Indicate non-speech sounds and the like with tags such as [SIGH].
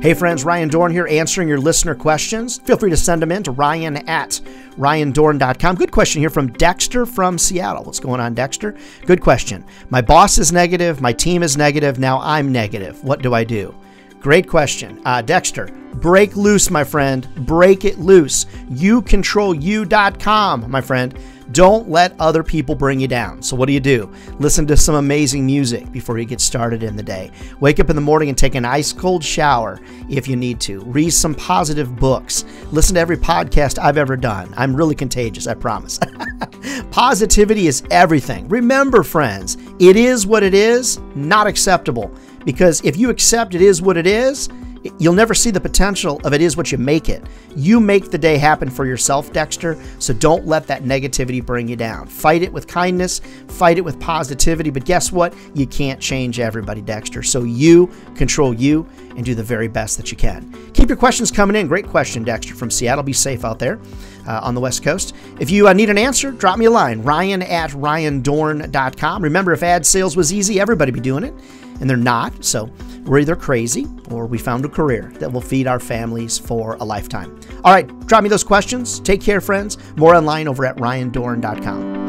Hey friends, Ryan Dohrn here answering your listener questions. Feel free to send them in to ryan at ryandohrn.com. Good question here from Dexter from Seattle. What's going on, Dexter? Good question. My boss is negative, my team is negative, now I'm negative. What do I do? Great question. Uh, Dexter, break loose, my friend. Break it loose. YouControlYou.com, my friend. Don't let other people bring you down. So, what do you do? Listen to some amazing music before you get started in the day. Wake up in the morning and take an ice cold shower if you need to. Read some positive books. Listen to every podcast I've ever done. I'm really contagious, I promise. [LAUGHS] Positivity is everything. Remember, friends, it is what it is, not acceptable. Because if you accept it is what it is, You'll never see the potential of it is what you make it. You make the day happen for yourself, Dexter, so don't let that negativity bring you down. Fight it with kindness, fight it with positivity, but guess what? You can't change everybody, Dexter. So you control you and do the very best that you can. Keep your questions coming in. Great question, Dexter from Seattle. Be safe out there uh, on the West Coast. If you uh, need an answer, drop me a line, ryan at ryandohrn.com. Remember, if ad sales was easy, everybody be doing it, and they're not. So we're either crazy or we found a career that will feed our families for a lifetime. All right, drop me those questions. Take care, friends. More online over at ryandohrn.com.